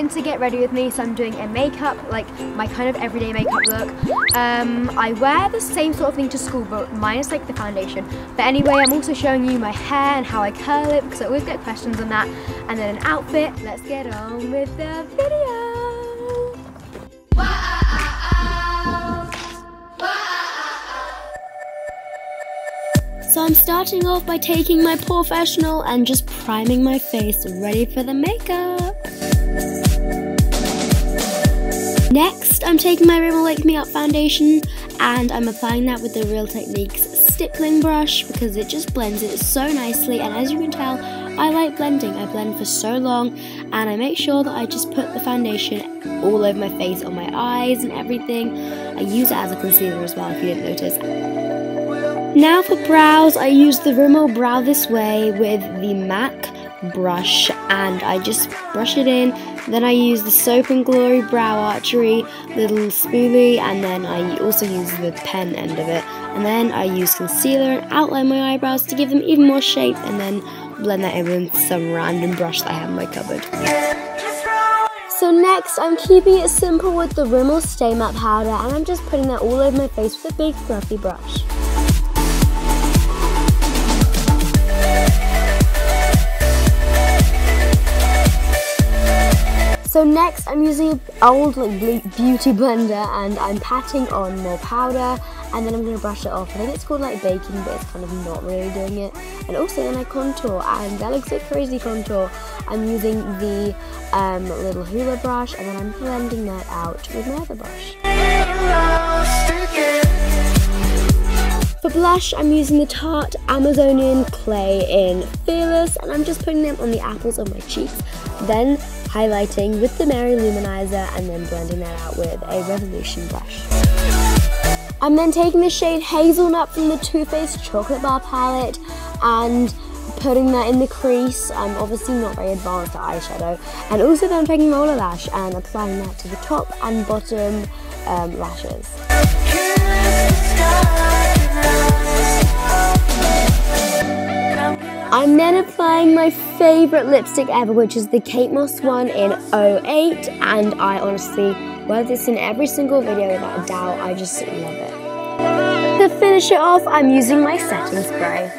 winter get ready with me, so I'm doing a makeup, like my kind of everyday makeup look. Um, I wear the same sort of thing to school, but minus like the foundation. But anyway, I'm also showing you my hair and how I curl it, because I always get questions on that. And then an outfit. Let's get on with the video. So I'm starting off by taking my POREfessional and just priming my face ready for the makeup. I'm taking my Rimmel Wake Me Up foundation and I'm applying that with the Real Techniques stippling brush because it just blends it so nicely and as you can tell, I like blending. I blend for so long and I make sure that I just put the foundation all over my face, on my eyes and everything. I use it as a concealer as well if you didn't notice. Now for brows, I use the Rimmel Brow This Way with the MAC brush and I just brush it in. Then I use the Soap and Glory Brow Archery little spoolie and then I also use the pen end of it. And then I use concealer and outline my eyebrows to give them even more shape and then blend that in with some random brush that I have in my cupboard. So next, I'm keeping it simple with the Rimmel Stay Matte Powder and I'm just putting that all over my face with a big fluffy brush. Next I'm using an old like beauty blender and I'm patting on more powder and then I'm going to brush it off. I think it's called like baking but it's kind of not really doing it. And also then I contour and that looks like crazy contour. I'm using the um, little Hoola brush and then I'm blending that out with my other brush. For blush, I'm using the Tarte Amazonian Clay in Fearless and I'm just putting them on the apples of my cheeks. Then highlighting with the Mary-Lou Manizer and then blending that out with a Revolution brush. I'm then taking the shade Hazelnut from the Too Faced Chocolate Bar palette and putting that in the crease. I'm obviously not very advanced at eyeshadow. And also then I'm taking Roller Lash and applying that to the top and bottom um, lashes. I'm then applying my favourite lipstick ever, which is the Kate Moss one in 08. And I honestly wear this in every single video without a doubt. I just love it. To finish it off, I'm using my setting spray.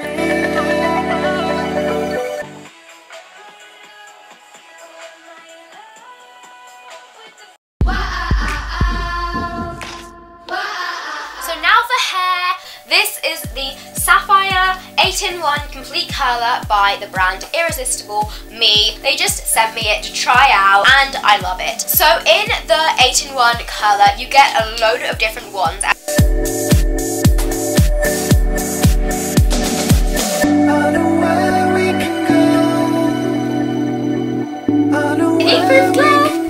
This is the 8-in-1 Complete Curler by the brand Irresistible Me. They just sent me it to try out and I love it. So in the 8-in-1 curler you get a load of different ones.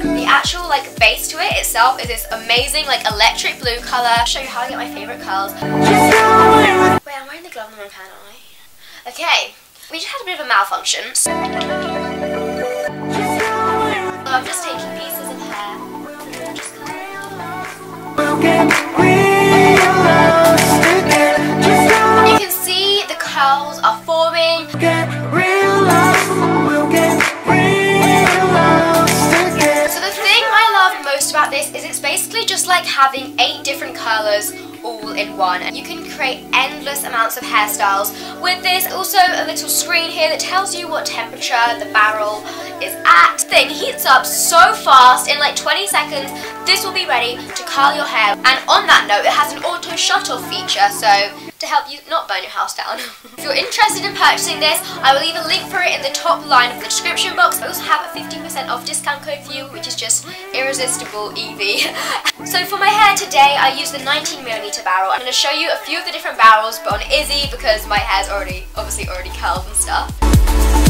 The actual like base to it itself is this amazing like electric blue colour. I'll show you how I get my favourite curls. Wearing the glove on the wrong hand, aren't I? Okay, we just had a bit of a malfunction. So I'm just taking pieces of hair You can see the curls are forming. So the thing I love most about this is it's basically just like having eight different curlers all in one you can create endless amounts of hairstyles with this also a little screen here that tells you what temperature the barrel is at thing heats up so fast in like 20 seconds this will be ready to curl your hair and on that note it has an auto shut off feature so to help you not burn your house down. if you're interested in purchasing this, I will leave a link for it in the top line of the description box. I also have a 15% off discount code for you, which is just irresistible Evie. so for my hair today, I use the 19mm barrel. I'm going to show you a few of the different barrels, but on Izzy because my hair's already, obviously already curled and stuff.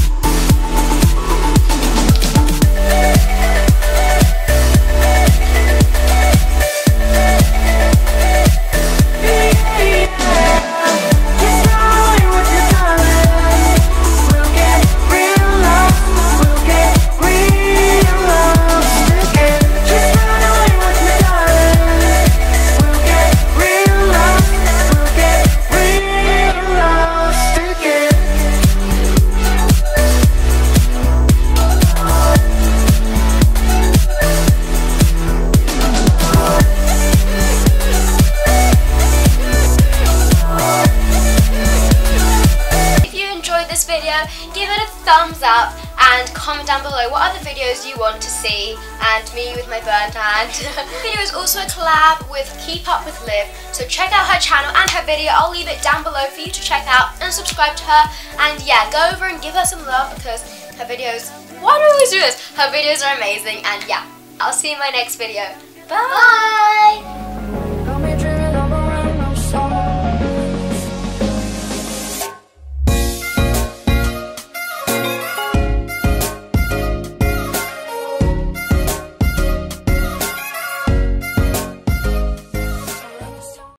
Thumbs up and comment down below what other videos you want to see and me with my burnt hand. the video is also a collab with Keep Up With Liv so check out her channel and her video. I'll leave it down below for you to check out and subscribe to her and yeah go over and give her some love because her videos, why do I always do this? Her videos are amazing and yeah I'll see you in my next video. Bye. Bye.